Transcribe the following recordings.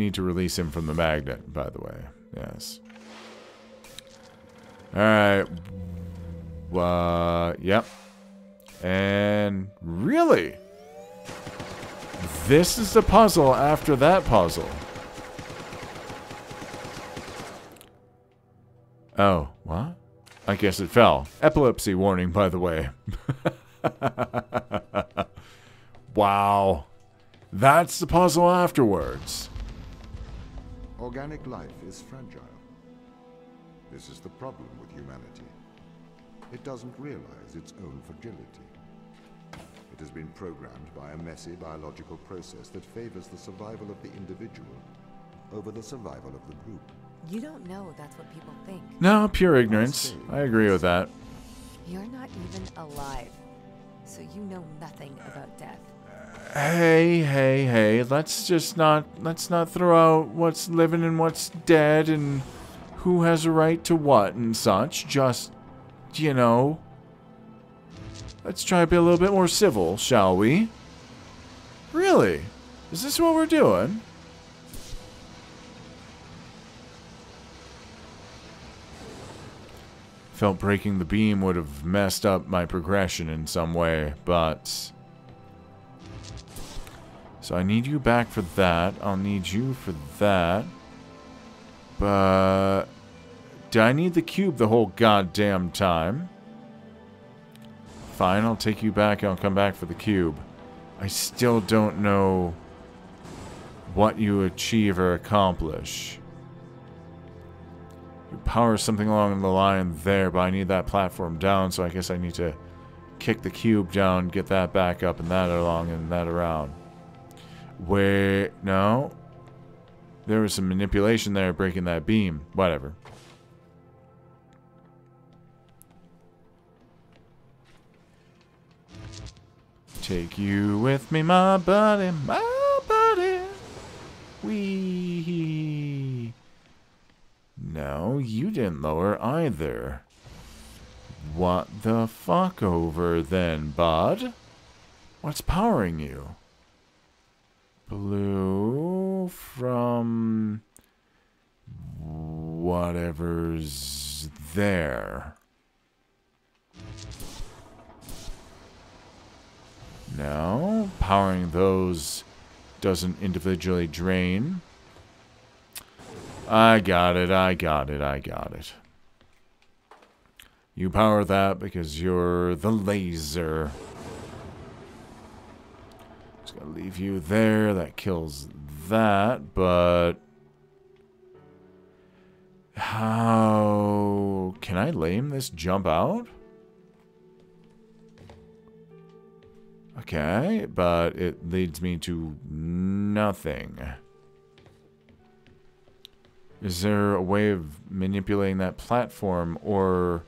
need to release him from the magnet, by the way. Yes. Alright. Uh, yep. And really? This is the puzzle after that puzzle. Oh, what? I guess it fell. Epilepsy warning, by the way. wow. That's the puzzle afterwards. Organic life is fragile. This is the problem with humanity. It doesn't realize its own fragility. It has been programmed by a messy biological process that favors the survival of the individual over the survival of the group. You don't know that's what people think. No, pure ignorance. I agree with that. You're not even alive. So you know nothing about death. Hey, hey, hey, let's just not let's not throw out what's living and what's dead and who has a right to what and such. Just you know, let's try to be a little bit more civil, shall we? Really? Is this what we're doing? Felt breaking the beam would have messed up my progression in some way, but... So I need you back for that. I'll need you for that. But... Do I need the cube the whole goddamn time? Fine, I'll take you back I'll come back for the cube. I still don't know what you achieve or accomplish. You power something along the line there, but I need that platform down, so I guess I need to kick the cube down, get that back up, and that along, and that around. Wait, no. There was some manipulation there breaking that beam. Whatever. Take you with me, my buddy, my buddy. We. No, you didn't lower either. What the fuck over then, bud? What's powering you? Blue from whatever's there. No, powering those doesn't individually drain. I got it, I got it, I got it. You power that because you're the laser. Gonna leave you there. That kills that, but... How... Can I lame this jump out? Okay, but it leads me to nothing. Is there a way of manipulating that platform or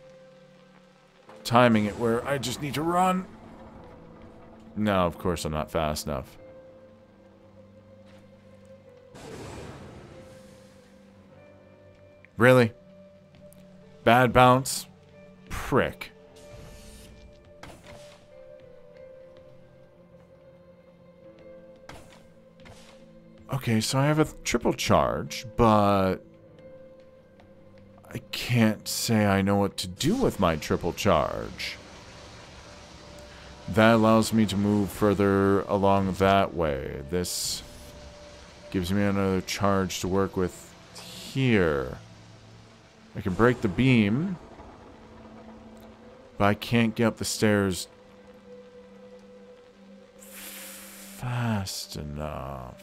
timing it where I just need to run? No, of course I'm not fast enough. Really? Bad bounce? Prick. Okay, so I have a triple charge, but I can't say I know what to do with my triple charge. That allows me to move further along that way. This gives me another charge to work with here. I can break the beam, but I can't get up the stairs fast enough.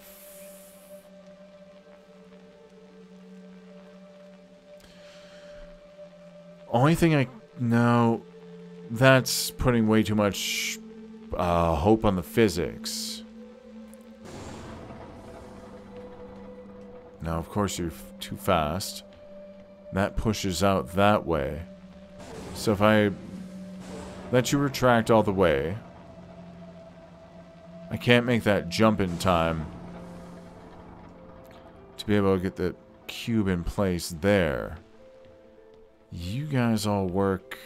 Only thing I know, that's putting way too much uh, hope on the physics. Now, of course, you're too fast. That pushes out that way. So if I let you retract all the way, I can't make that jump in time to be able to get the cube in place there. You guys all work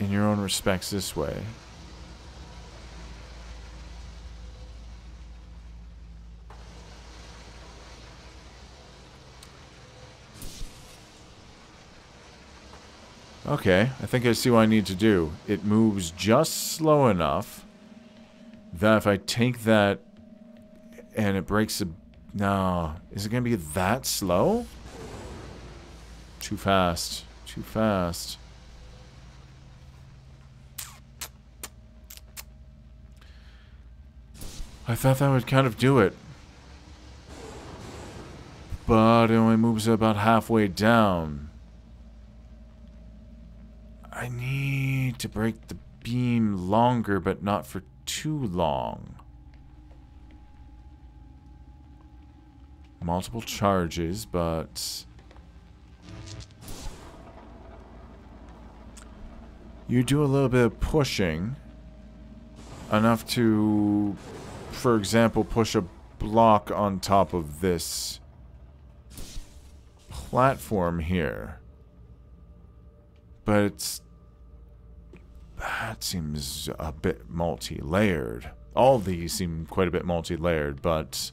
in your own respects this way. Okay, I think I see what I need to do. It moves just slow enough that if I take that and it breaks a... No. Is it going to be that slow? Too fast. Too fast. I thought that would kind of do it. But it only moves about halfway down. I need to break the beam longer, but not for too long. Multiple charges, but... You do a little bit of pushing. Enough to, for example, push a block on top of this platform here. But it's... That seems a bit multi-layered. All these seem quite a bit multi-layered, but...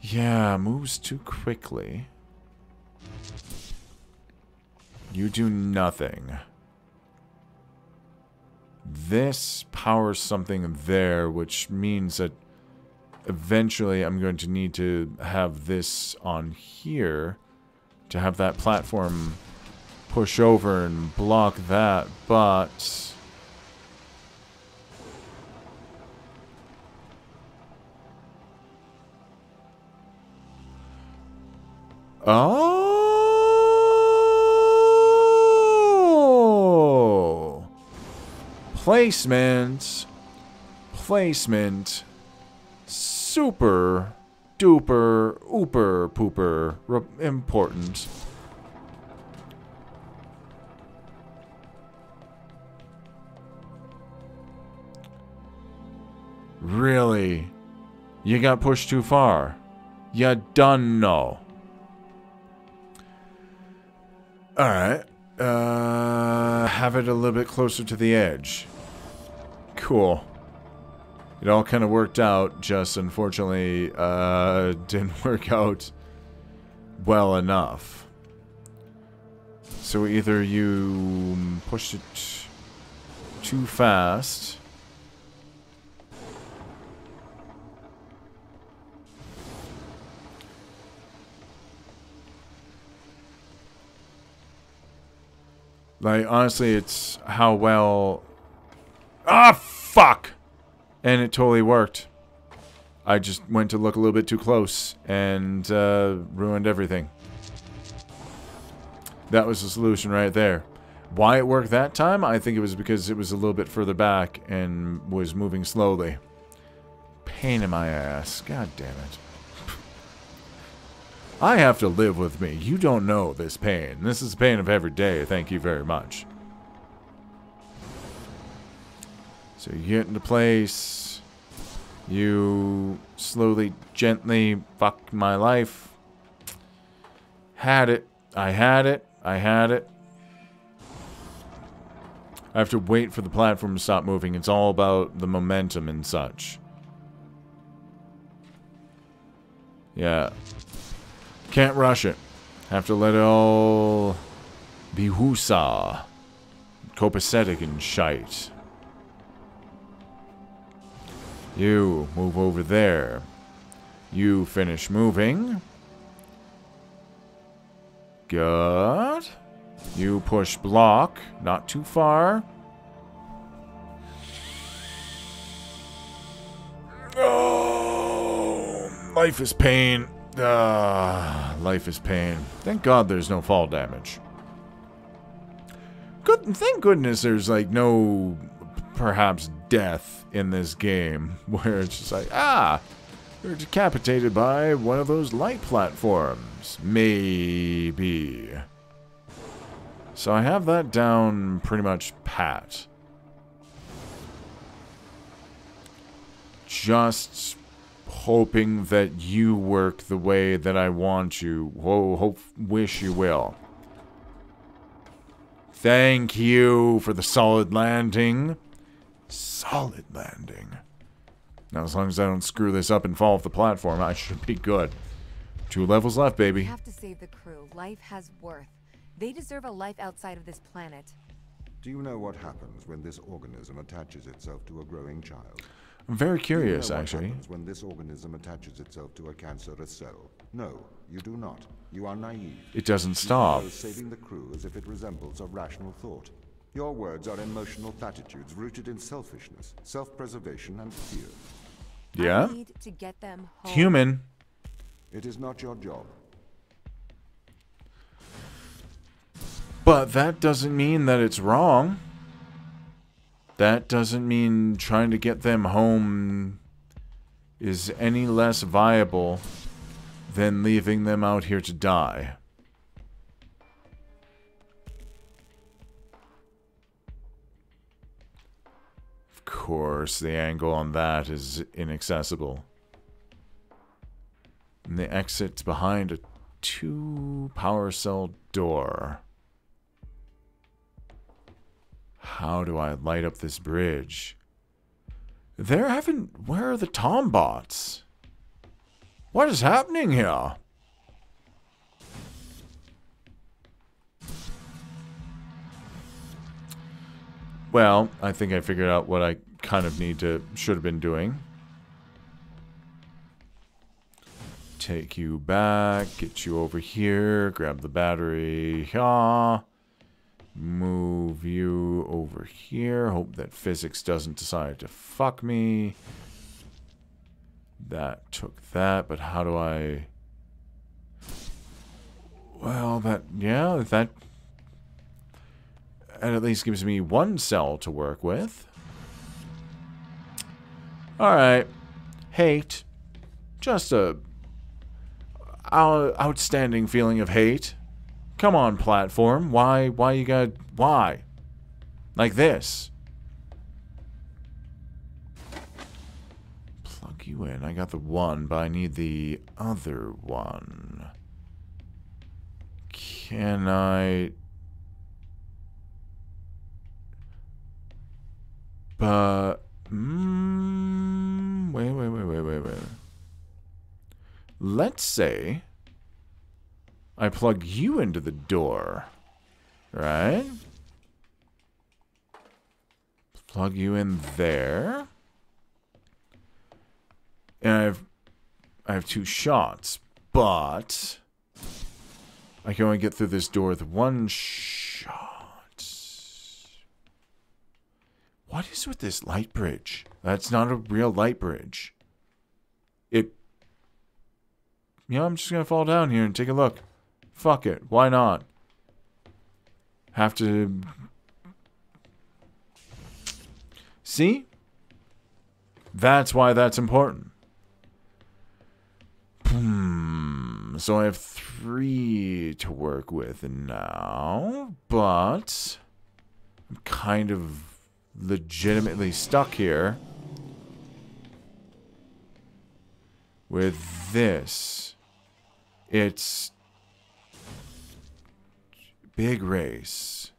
Yeah, moves too quickly. You do nothing. This powers something there, which means that eventually I'm going to need to have this on here to have that platform push over and block that, but... Oh! Placement. Placement. Super duper ooper pooper important. Really? You got pushed too far. You done know. Alright. Uh, have it a little bit closer to the edge. Cool. It all kind of worked out, just unfortunately uh, didn't work out well enough. So either you pushed it too fast... Like, honestly, it's how well... Ah, fuck! And it totally worked. I just went to look a little bit too close and uh, ruined everything. That was the solution right there. Why it worked that time? I think it was because it was a little bit further back and was moving slowly. Pain in my ass. God damn it. I have to live with me. You don't know this pain. This is the pain of every day. Thank you very much. So you get into place. You slowly, gently fuck my life. Had it. I had it. I had it. I have to wait for the platform to stop moving. It's all about the momentum and such. Yeah. Can't rush it. Have to let it all be woosa. Copacetic and shite. You move over there. You finish moving. Good. You push block. Not too far. Oh, life is pain. Ah, life is pain. Thank God there's no fall damage. Good. Thank goodness there's like no, perhaps death in this game where it's just like ah, you're decapitated by one of those light platforms. Maybe. So I have that down pretty much pat. Just hoping that you work the way that I want you. Ho hope, wish you will. Thank you for the solid landing. Solid landing. Now, as long as I don't screw this up and fall off the platform, I should be good. Two levels left, baby. We baby. have to save the crew. Life has worth. They deserve a life outside of this planet. Do you know what happens when this organism attaches itself to a growing child? I'm very Do you curious, know what actually. happens when this organism attaches itself to a cancerous cell? No, you do not. You are naive. It doesn't You stop. propose saving the crew as if it resembles a rational thought. Your words are emotional platitudes rooted in selfishness, self-preservation, and fear. Yeah? I need to get them home. Human. It is not your job. But that doesn't mean that it's wrong. That doesn't mean trying to get them home is any less viable than leaving them out here to die. Course, the angle on that is inaccessible. And the exit's behind a two power cell door. How do I light up this bridge? There haven't. Where are the Tombots? What is happening here? Well, I think I figured out what I kind of need to, should have been doing. Take you back, get you over here, grab the battery. Yeah move you over here. Hope that physics doesn't decide to fuck me. That took that, but how do I... Well, that... Yeah, that... That at least gives me one cell to work with. Alright. Hate. Just a... Outstanding feeling of hate. Come on, platform. Why? Why you got? Why? Like this. Plug you in. I got the one, but I need the other one. Can I? But mm, wait, wait, wait, wait, wait, wait. Let's say. I plug you into the door. Right? Plug you in there. And I have I have two shots, but I can only get through this door with one shot. What is with this light bridge? That's not a real light bridge. It Yeah, I'm just gonna fall down here and take a look. Fuck it. Why not? Have to. See? That's why that's important. Hmm. So I have three to work with now, but I'm kind of legitimately stuck here with this. It's Big race.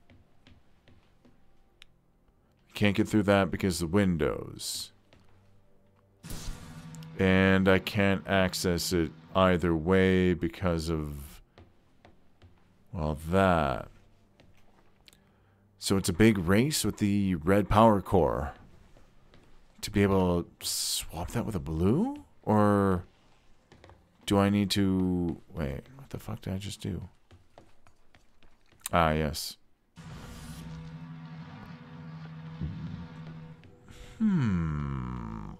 Can't get through that because the windows. And I can't access it either way because of, well, that. So it's a big race with the red power core. To be able to swap that with a blue? Or do I need to... Wait, what the fuck did I just do? Ah, yes. Hmm.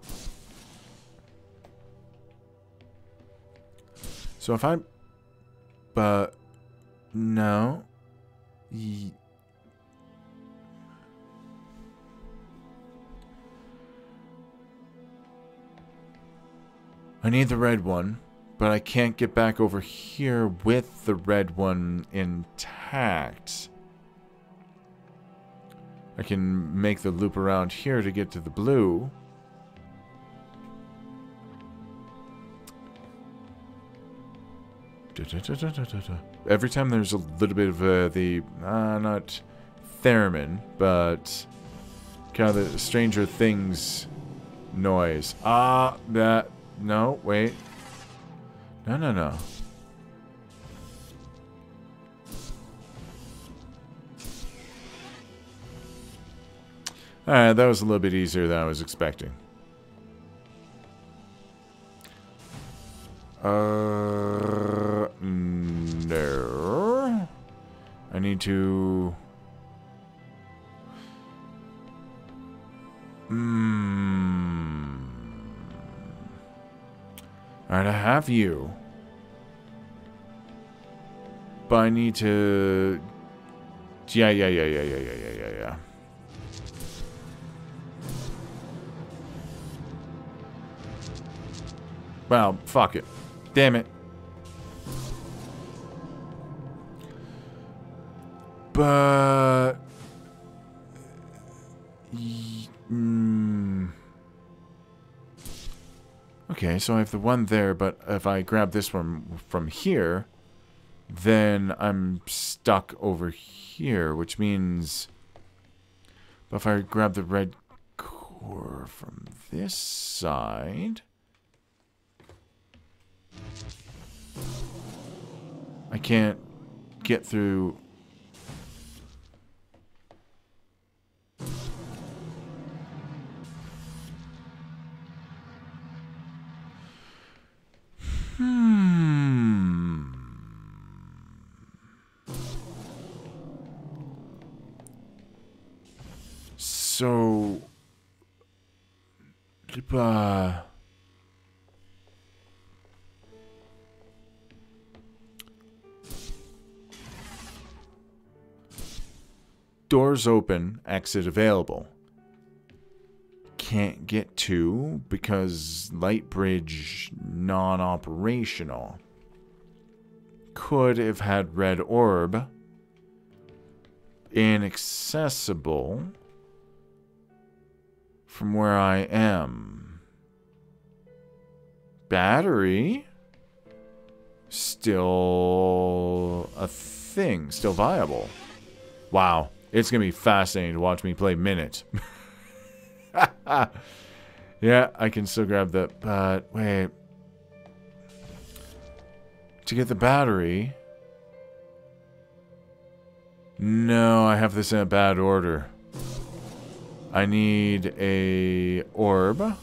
So if I... But... No. I need the red one, but I can't get back over here with the red one intact. I can make the loop around here to get to the blue. Da-da-da-da-da-da. Every time there's a little bit of uh, the, uh, not theremin, but kind of the Stranger Things noise. Ah, that. No, wait. No, no, no. Alright, that was a little bit easier than I was expecting. Uh, no. I need to... Hmm. Alright, I have you. But I need to... Yeah, yeah, yeah, yeah, yeah, yeah, yeah, yeah, yeah. Well, fuck it. Damn it. But... Mm, okay, so I have the one there, but if I grab this one from here, then I'm stuck over here, which means... But if I grab the red core from this side... I can't get through... Uh... Doors open, exit available. Can't get to because light bridge non-operational. Could have had red orb. Inaccessible from where I am. Battery still a thing, still viable. Wow. It's going to be fascinating to watch me play Minute. yeah, I can still grab the... But, wait. To get the battery... No, I have this in a bad order. I need a orb.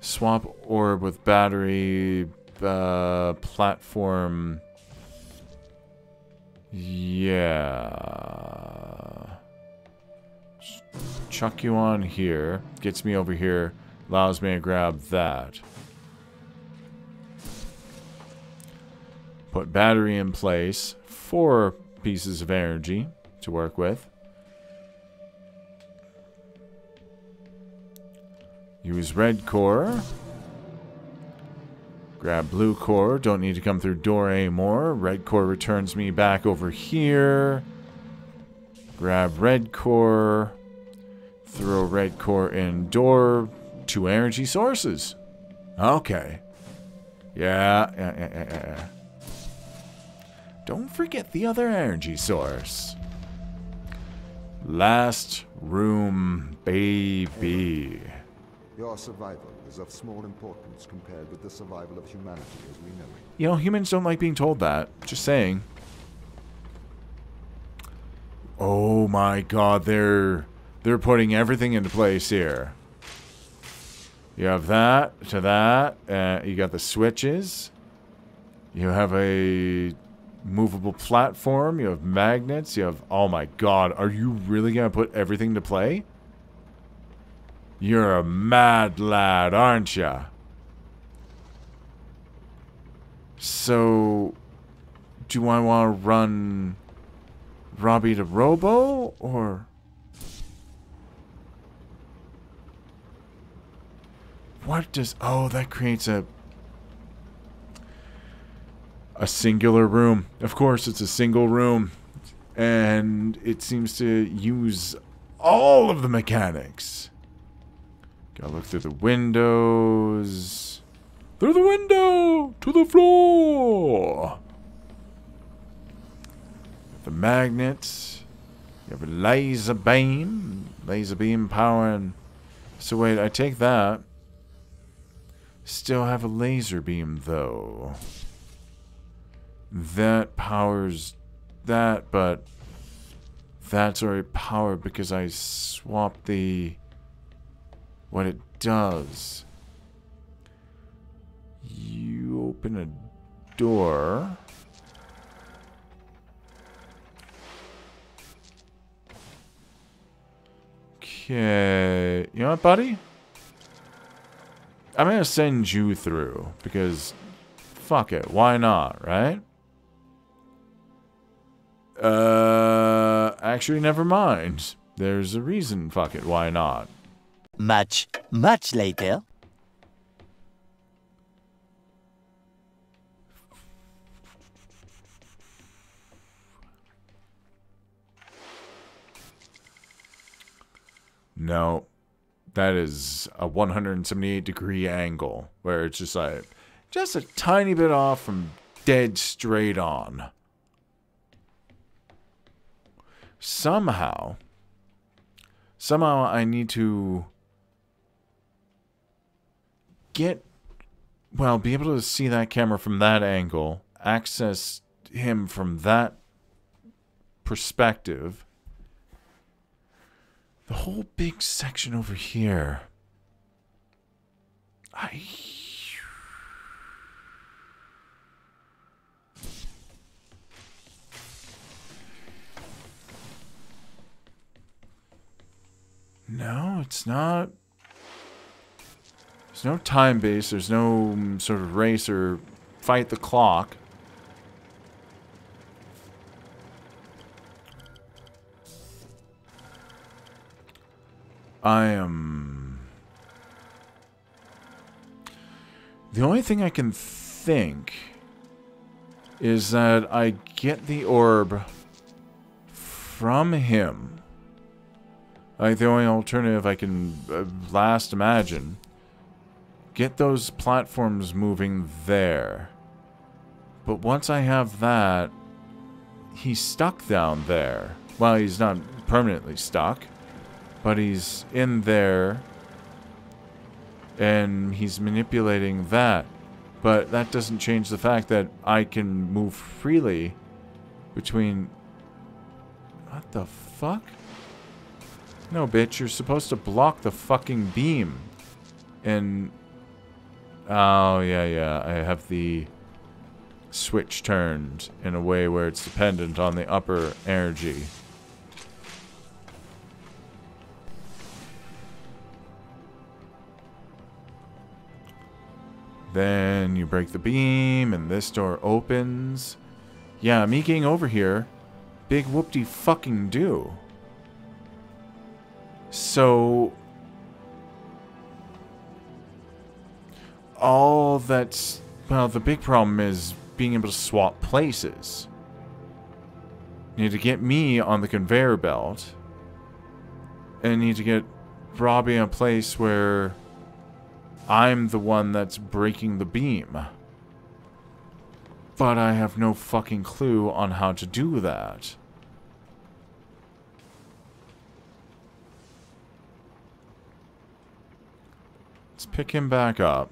Swap orb with battery uh, platform yeah. Chuck you on here. Gets me over here. Allows me to grab that. Put battery in place. Four pieces of energy to work with. Use red core. Grab blue core. Don't need to come through door anymore. Red core returns me back over here. Grab red core. Throw red core in door. Two energy sources. Okay. Yeah, yeah, yeah, yeah, yeah. Don't forget the other energy source. Last room, baby. Your survival is of small importance compared with the survival of humanity as we know it. You know, humans don't like being told that. Just saying. Oh my god, they're they're putting everything into place here. You have that to that. Uh, you got the switches. You have a movable platform. You have magnets. You have... Oh my god, are you really going to put everything to play? You're a mad lad, aren't ya? So, do I want to run Robbie to Robo, or... What does... Oh, that creates a... A singular room. Of course, it's a single room. And it seems to use all of the mechanics. Gotta look through the windows. Through the window! To the floor! The magnets. You have a laser beam. Laser beam powering So wait, I take that. Still have a laser beam, though. That powers that, but that's already powered because I swapped the... what it does. You open a door. Okay. You know what, buddy? I'm going to send you through because fuck it. Why not, right? Uh, actually, never mind. There's a reason, fuck it. Why not? Much, much later. No, that is a 178 degree angle where it's just like just a tiny bit off from dead straight on. Somehow, somehow I need to get, well, be able to see that camera from that angle, access him from that perspective the whole big section over here. I. No, it's not. There's no time base. There's no mm, sort of race or fight the clock. I am... The only thing I can think is that I get the orb from him. Like, the only alternative I can uh, last imagine. Get those platforms moving there. But once I have that, he's stuck down there. Well, he's not permanently stuck. But he's in there and he's manipulating that. But that doesn't change the fact that I can move freely between... What the fuck? No, bitch, you're supposed to block the fucking beam. And... Oh, yeah, yeah, I have the switch turned in a way where it's dependent on the upper energy. Then you break the beam, and this door opens. Yeah, me getting over here, big whoop-de fucking do. So... All that's... Well, the big problem is being able to swap places. You need to get me on the conveyor belt. And need to get Robbie in a place where I'm the one that's breaking the beam. But I have no fucking clue on how to do that. Let's pick him back up.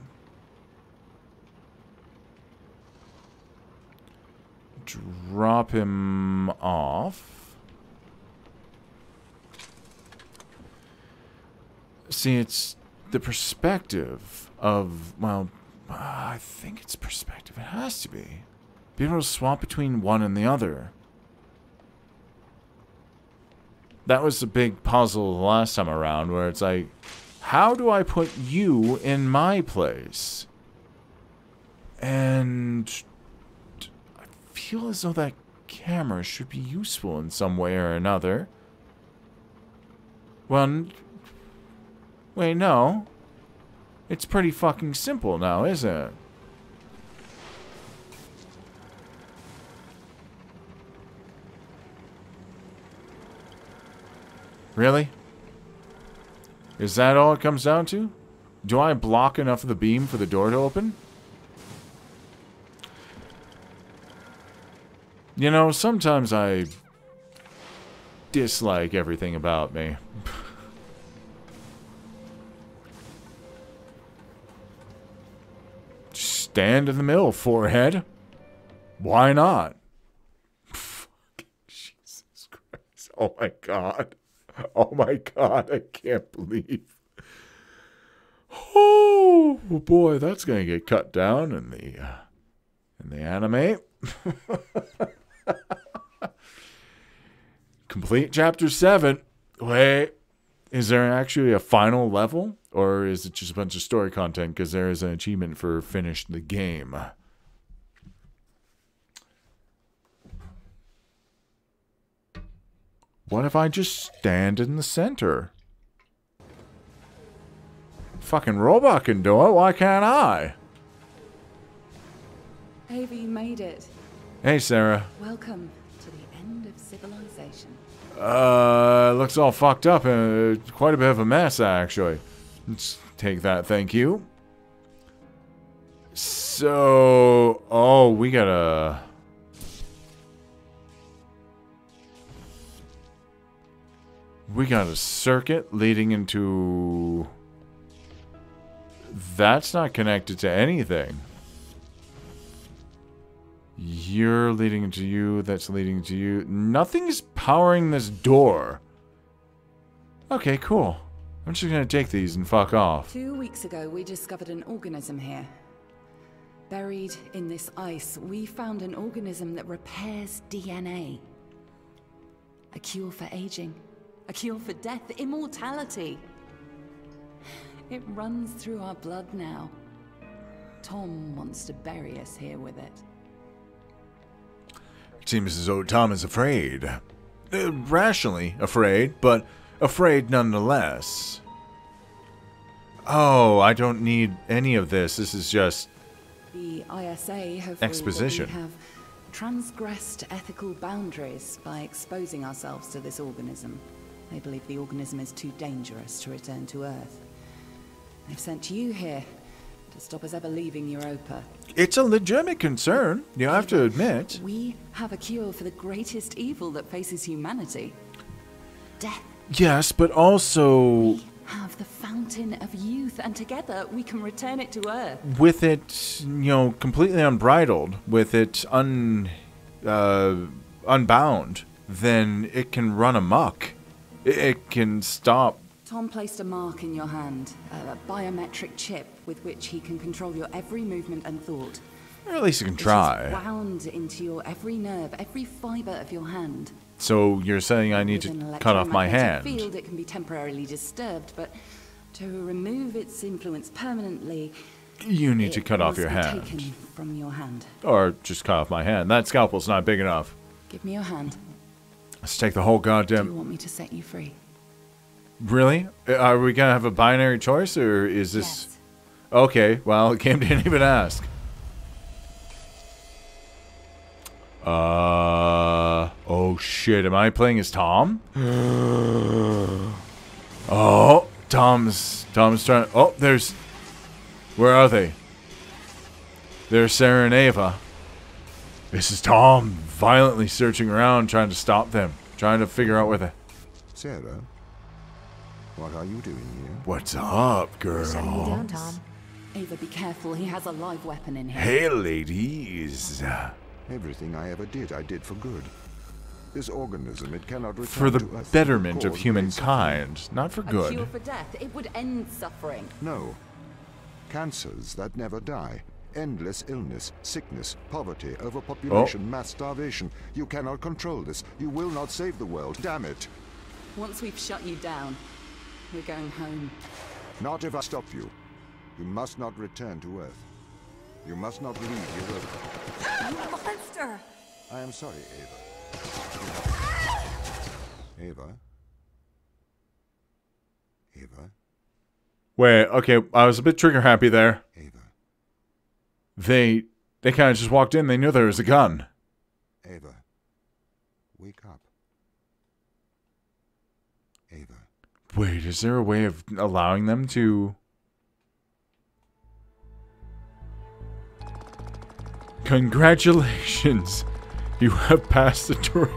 Drop him off. See, it's the perspective of, well, uh, I think it's perspective. It has to be. Be able to swap between one and the other. That was the big puzzle the last time around, where it's like, how do I put you in my place? And feel as though that camera should be useful in some way or another. Well, Wait, no. It's pretty fucking simple now, isn't it? Really? Is that all it comes down to? Do I block enough of the beam for the door to open? You know, sometimes I dislike everything about me. Stand in the middle, forehead. Why not? Jesus Christ. Oh my God. Oh my God. I can't believe. Oh boy, that's going to get cut down in the, uh, in the anime. Complete chapter seven. Wait, is there actually a final level, or is it just a bunch of story content? Because there is an achievement for finish the game. What if I just stand in the center? Fucking robot can do it. Why can't I? Ava, you made it. Hey, Sarah. Welcome to the end of civilization. Uh, looks all fucked up. Uh, quite a bit of a mess, actually. Let's take that, thank you. So, oh, we got a. We got a circuit leading into. That's not connected to anything. You're leading to you, that's leading to you. Nothing's powering this door. Okay, cool. I'm just gonna take these and fuck off. Two weeks ago, we discovered an organism here. Buried in this ice, we found an organism that repairs DNA. A cure for aging. A cure for death. Immortality. It runs through our blood now. Tom wants to bury us here with it. Seems as though Tom is afraid. Uh, rationally afraid, but afraid nonetheless. Oh, I don't need any of this. This is just. The ISA have Exposition. ruled that we have transgressed ethical boundaries by exposing ourselves to this organism. They believe the organism is too dangerous to return to Earth. They've sent you here to stop us ever leaving Europa. It's a legitimate concern, you have to admit. We have a cure for the greatest evil that faces humanity. Death. Yes, but also We Have the fountain of youth, and together we can return it to Earth. with it, you know, completely unbridled, with it un, uh, unbound, then it can run amok. It, it can stop. Tom placed a mark in your hand, a biometric chip with which he can control your every movement and thought. Or at least it can try. wound into your every nerve, every fiber of your hand. So you're saying I need With to cut off my hand? Field, it can be temporarily disturbed, but to remove its influence permanently, You need to cut off your hand. Taken from your hand. Or just cut off my hand. That scalpel's not big enough. Give me your hand. Let's take the whole goddamn. Do you want me to set you free? Really? Uh, Are we gonna have a binary choice, or is this? Okay. Well, the game didn't even ask. Uh. Oh shit! Am I playing as Tom? oh, Tom's Tom's trying. Oh, there's. Where are they? There's Sarah and Ava. This is Tom violently searching around, trying to stop them, trying to figure out where the. Sarah, what are you doing here? What's up, girl? Shutting you down, Tom. Ava, be careful. He has a live weapon in here. Hey, ladies. Everything I ever did, I did for good. This organism, it cannot return For the to betterment of Cause great humankind, not for good. A cure good. for death. It would end suffering. suffering. No. Cancers that never die. Endless illness, sickness, poverty, overpopulation, Oh. mass starvation. You cannot control this. You will not save the world. Damn it. Once we've shut you down, we're going home. Not if I stop you. You must not return to Earth. You must not leave Europa. You monster! I am sorry, Ava. Ava? Ava? Wait, okay, I was a bit trigger happy there. Ava? They they kind of just walked in. They knew there was a gun. Ava? Wake up. Ava? Wait, is there a way of allowing them to? Congratulations, you have passed the turret.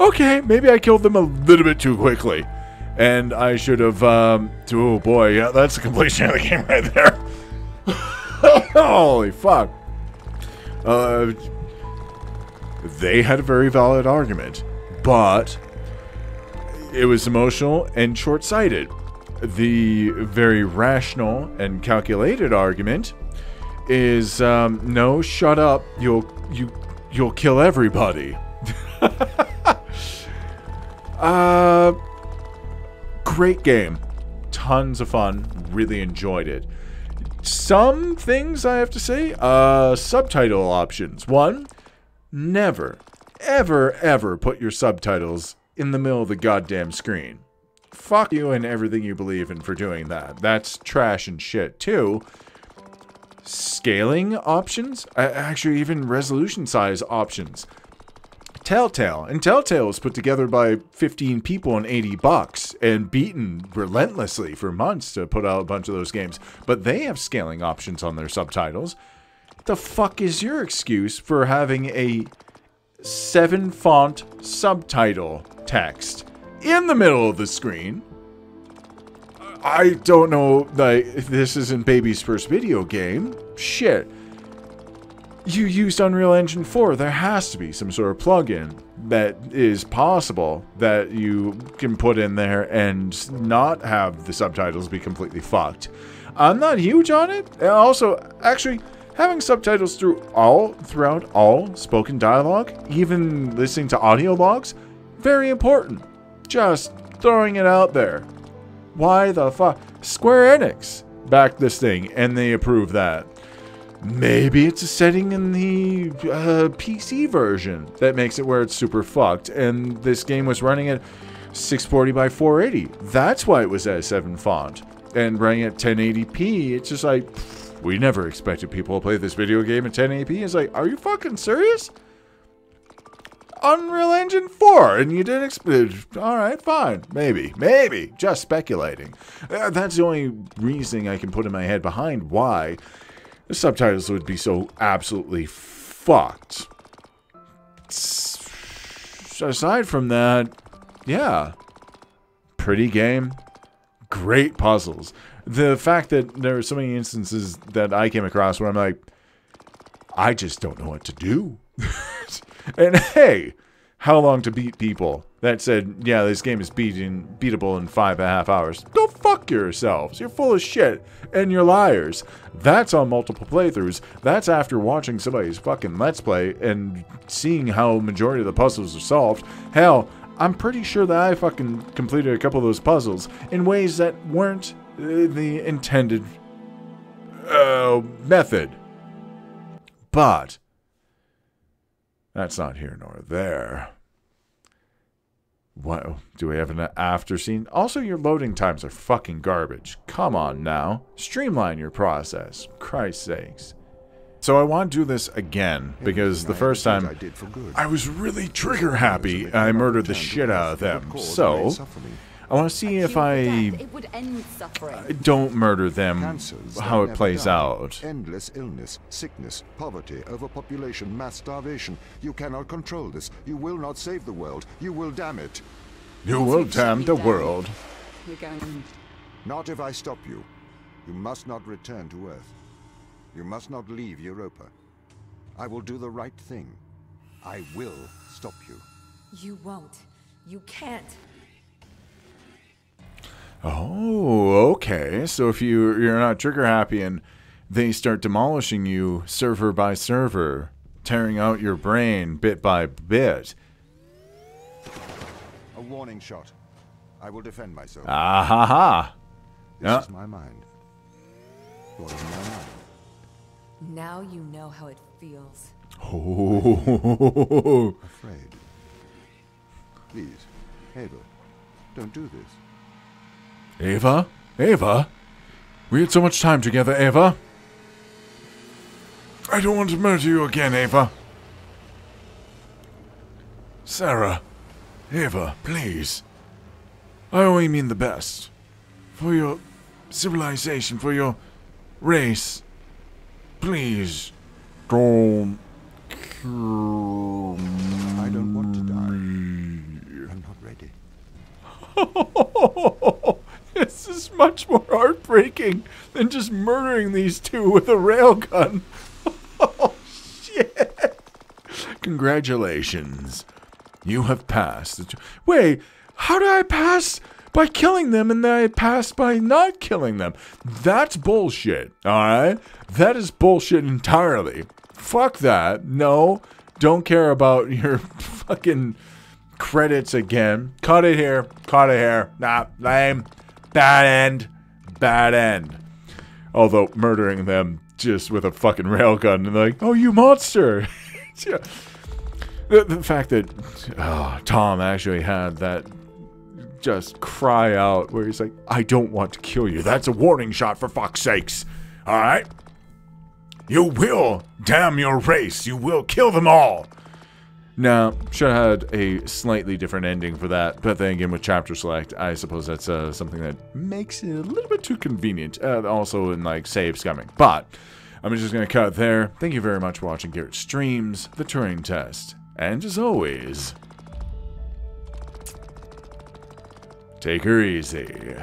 okay, maybe I killed them a little bit too quickly. And I should have, um, oh boy, yeah, that's the completion of the game right there. Holy fuck. Uh, they had a very valid argument, but it was emotional and short sighted. The very rational and calculated argument is um, no, shut up. You'll you you'll kill everybody. uh, great game, tons of fun. Really enjoyed it. Some things I have to say. Uh, subtitle options. One, never, ever, ever put your subtitles in the middle of the goddamn screen. Fuck you and everything you believe in for doing that. That's trash and shit. too. scaling options, actually even resolution size options. Telltale, and Telltale was put together by 15 people and 80 bucks and beaten relentlessly for months to put out a bunch of those games. But they have scaling options on their subtitles. The fuck is your excuse for having a seven font subtitle text in the middle of the screen? I don't know, like, if this isn't baby's first video game. Shit. You used Unreal Engine 4. There has to be some sort of plugin that is possible that you can put in there and not have the subtitles be completely fucked. I'm not huge on it. Also, actually, having subtitles through all throughout all spoken dialogue, even listening to audio logs, very important. Just throwing it out there. Why the fuck? Square Enix backed this thing and they approved that. Maybe it's a setting in the uh, PC version that makes it where it's super fucked, and this game was running at 640 by 480. That's why it was at 7 font. And running at 1080p, it's just like, we never expected people to play this video game at 1080p. It's like, are you fucking serious? Unreal Engine 4, and you didn't expect. All right, fine, maybe, maybe, just speculating. Uh, that's the only reasoning I can put in my head behind why the subtitles would be so absolutely fucked. Aside from that, yeah, pretty game, great puzzles. The fact that there are so many instances that I came across where I'm like, I just don't know what to do. and hey, how long to beat people that said, yeah, this game is beating, beatable in five and a half hours. Go fuck yourselves. You're full of shit and you're liars. That's on multiple playthroughs. That's after watching somebody's fucking Let's Play and seeing how majority of the puzzles are solved. Hell, I'm pretty sure that I fucking completed a couple of those puzzles in ways that weren't the intended uh, method. But that's not here nor there. What do we have an after scene? Also, your loading times are fucking garbage. Come on now. Streamline your process. Christ's sakes. So I want to do this again because the first time I did for good. I was really trigger happy. I murdered the shit out of them. So I want to see if I It would end suffering. don't murder them, Cancers how it plays die. out. Endless illness, sickness, poverty, overpopulation, mass starvation. You cannot control this. You will not save the world. You will damn it. You will damn the world. We're going. Not if I stop you. You must not return to Earth. You must not leave Europa. I will do the right thing. I will stop you. You won't. You can't. Oh, okay. So if you you're not trigger happy and they start demolishing you server by server, tearing out your brain bit by bit. A warning shot. I will defend myself. Ah ha ha. this yeah. is my mind. What is my mind? Now you know how it feels. Oh. Afraid. Please, Ava, don't do this. Ava? Ava? We had so much time together, Ava. I don't want to murder you again, Ava. Sarah. Ava, please. I only mean the best. For your civilization, for your race. Please. Don't kill I don't want to die. I'm not ready. much more heartbreaking than just murdering these two with a railgun. Oh, shit. Congratulations. You have passed. Wait, how did I pass by killing them and then I passed by not killing them? That's bullshit, alright? That is bullshit entirely. Fuck that. No, don't care about your fucking credits again. Cut it here. Cut it here. Nah, lame. Bad end. Bad end. Although murdering them just with a fucking railgun and like, oh, you monster. The, the fact that oh, Tom actually had that just cry out where he's like, I don't want to kill you. That's a warning shot for fuck's sakes. All right? You will damn your race. You will kill them all. Now, should have had a slightly different ending for that, but then again, with chapter select, I suppose that's uh, something that makes it a little bit too convenient. Uh, also, in like save scumming. But I'm just gonna cut it there. Thank you very much for watching Garett Streams, the Turing Test, and as always, take her easy.